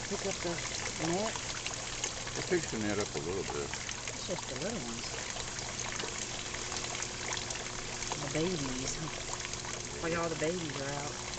pick up the net? It picks the net up a little bit. It's just the little ones. The babies. Like all the babies are out.